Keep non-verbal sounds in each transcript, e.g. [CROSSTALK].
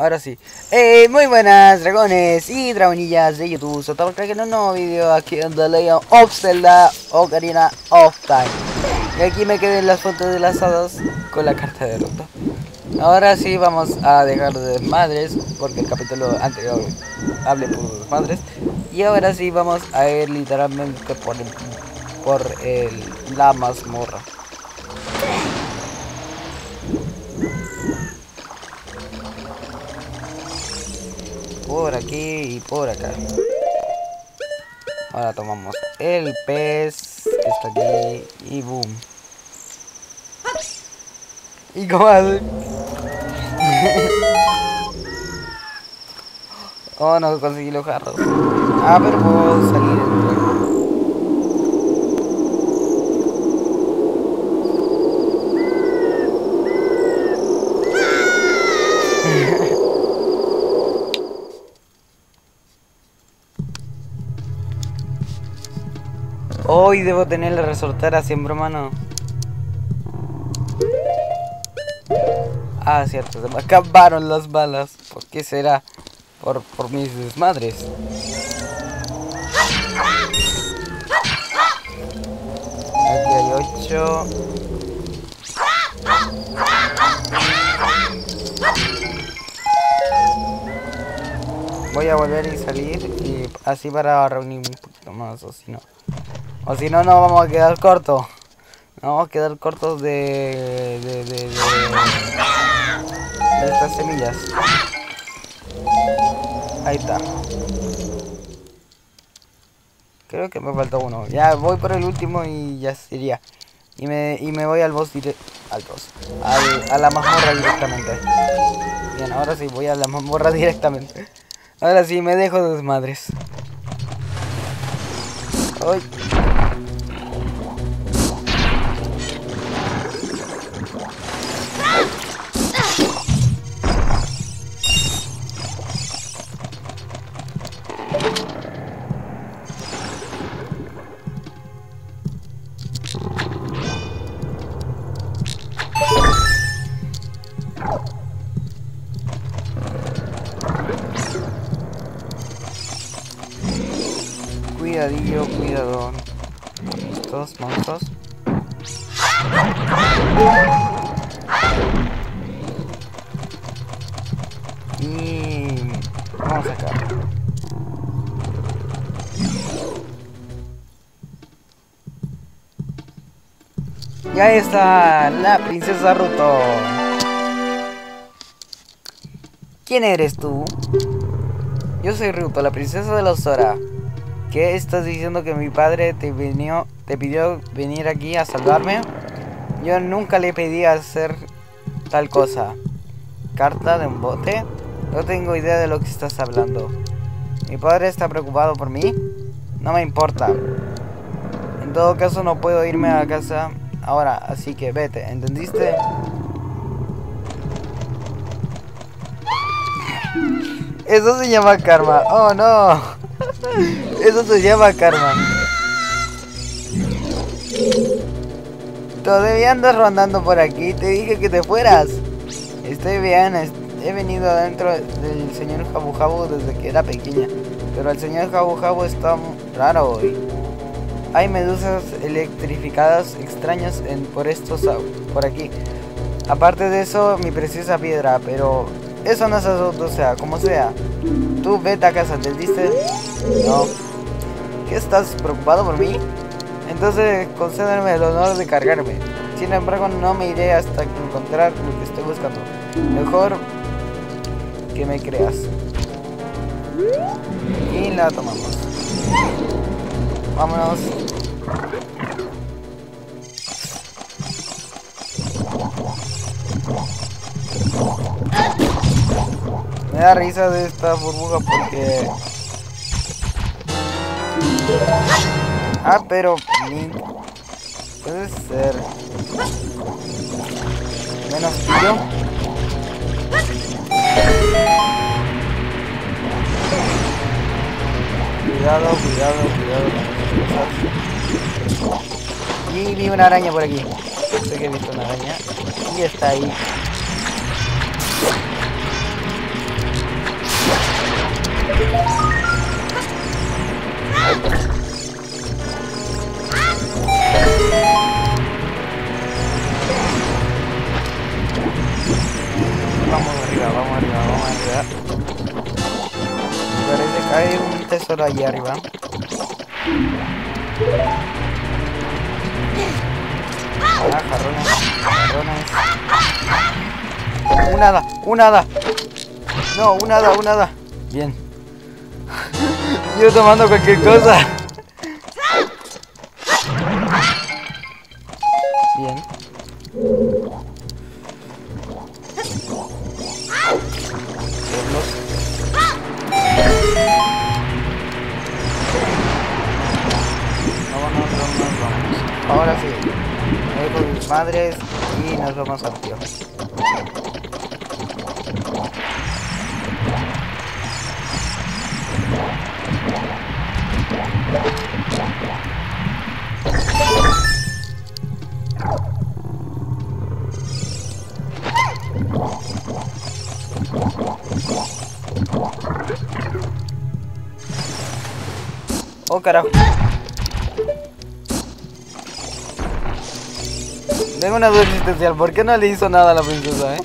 ahora sí. Eh, muy buenas dragones y dragonillas de YouTube. Estamos en un nuevo video aquí en The Legend of Zelda Ocarina of Time. Y aquí me quedé en las fotos de las hadas con la carta de ruta. Ahora sí vamos a dejar de desmadres porque el capítulo anterior hablé por desmadres. Y ahora sí vamos a ir literalmente por el, por el, la mazmorra. Por aquí y por acá. Ahora tomamos el pez que está aquí y boom. Y como [LAUGHS] oh, no conseguí los jarros. Ah, pero puedo salir. Hoy debo tener la resortera siempre, mano. Ah, cierto, se me acabaron las balas. ¿Por qué será? Por, por mis desmadres. Aquí hay ocho. Voy a volver y salir y así para reunir un poquito más o si no. O si no, no vamos a quedar cortos. No vamos a quedar cortos de, de, de, de, estas semillas. Ahí está. Creo que me falta uno. Ya voy por el último y ya sería. Y me, y me voy al boss directo. Al boss. Al, a la mazmorra directamente. Bien, ahora sí voy a la mazmorra directamente. Ahora sí me dejo de desmadres. Ay. Cuidadillo, cuidado. Estos monstruos. Y vamos acá. Y ahí está la princesa Ruto. ¿Quién eres tú? Yo soy Ruto, la princesa de la Zora. ¿Qué estás diciendo que mi padre te, te pidió venir aquí a salvarme? Yo nunca le pedí hacer tal cosa. ¿Carta de un bote? No tengo idea de lo que estás hablando. ¿Mi padre está preocupado por mí? No me importa. En todo caso no puedo irme a casa ahora, así que vete, ¿entendiste? Eso se llama karma. Oh no. [LAUGHS] Eso se llama karma. Todavía andas rondando por aquí. Te dije que te fueras. Estoy bien. He venido adentro del señor Jabu Jabu desde que era pequeña. Pero el señor Jabu Jabu está raro hoy. Hay medusas electrificadas extrañas en, por estos por aquí. Aparte de eso, mi preciosa piedra, pero eso no es asunto, o sea, como sea. Tú vete a casa, ¿entendiste? No. ¿Qué estás preocupado por mí? Entonces concédeme el honor de cargarme. Sin embargo, no me iré hasta encontrar lo que estoy buscando. Mejor que me creas. Y la tomamos. Vámonos. Me da risa de esta burbuja porque... Ah, pero... Puede ser... Menos pillo. Cuidado, cuidado, cuidado Y vi una araña por aquí. Sé que he visto una araña. Y está ahí. Vamos arriba, vamos arriba, vamos arriba. Parece que hay un tesoro allí arriba. Ah, jarrones, jarrones. Un hada, un hada. No, un hada, un hada. Bien. Yo tomando cualquier cosa. Bien. Ahora sí. Me voy con mis madres y nos vamos al tío. Oh, carajo. Tengo una duda existencial. ¿Por qué no le hizo nada a la princesa, eh?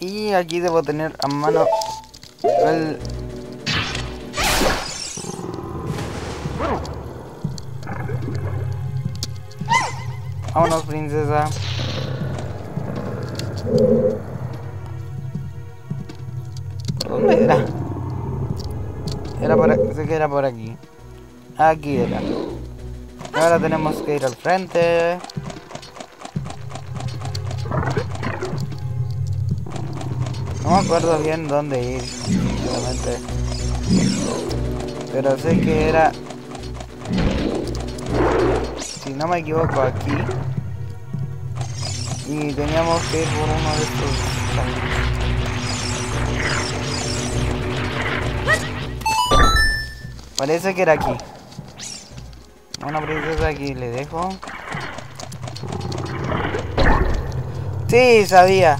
Y aquí debo tener a mano el... Vámonos, princesa. ¿Dónde era? Era por aquí, sé que era por aquí. Aquí era. Ahora tenemos que ir al frente. No me acuerdo bien dónde ir, sinceramente. Pero sé que era... Si no me equivoco, aquí. Y teníamos que ir por uno de estos. Parece que era aquí. Una princesa aquí le dejo. Sí, sabía.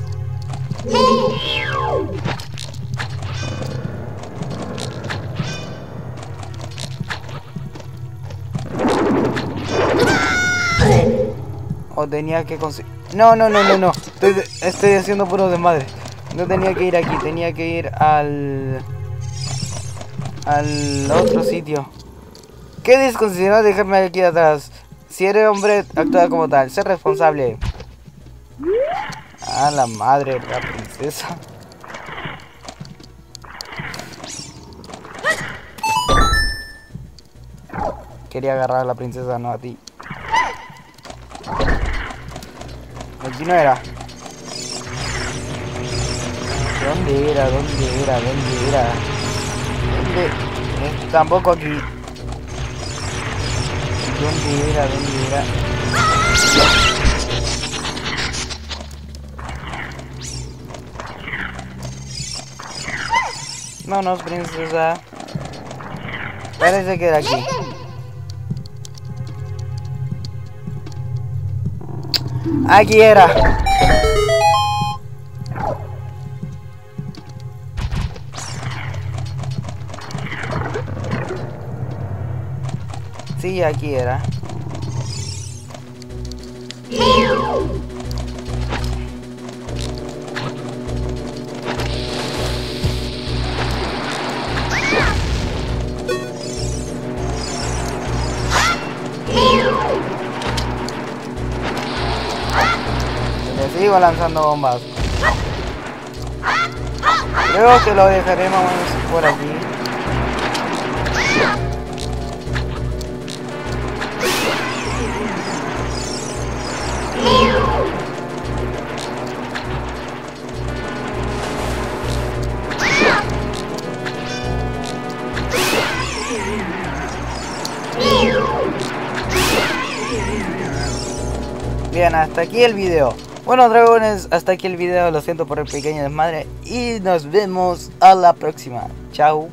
O tenía que conseguir... No, no, no, no, no. Estoy, estoy haciendo puro desmadre. No tenía que ir aquí, tenía que ir al... Al otro sitio. ¿Qué desconsiderado dejarme aquí atrás? Si eres hombre, actúa como tal. Sé responsable. A la madre la princesa. Quería agarrar a la princesa, no a ti. Aquí no era. ¿Dónde era? ¿Dónde era? ¿Dónde era? ¿Dónde? Eh, tampoco aquí. ¿Dónde era? ¿Dónde era? No, aquí. Era. Sí, aquí era. Sigo lanzando bombas. Creo que lo menos por aquí. Bien, hasta aquí el video. Bueno, dragones, hasta aquí el video. Lo siento por el pequeño desmadre. Y nos vemos a la próxima. Chao.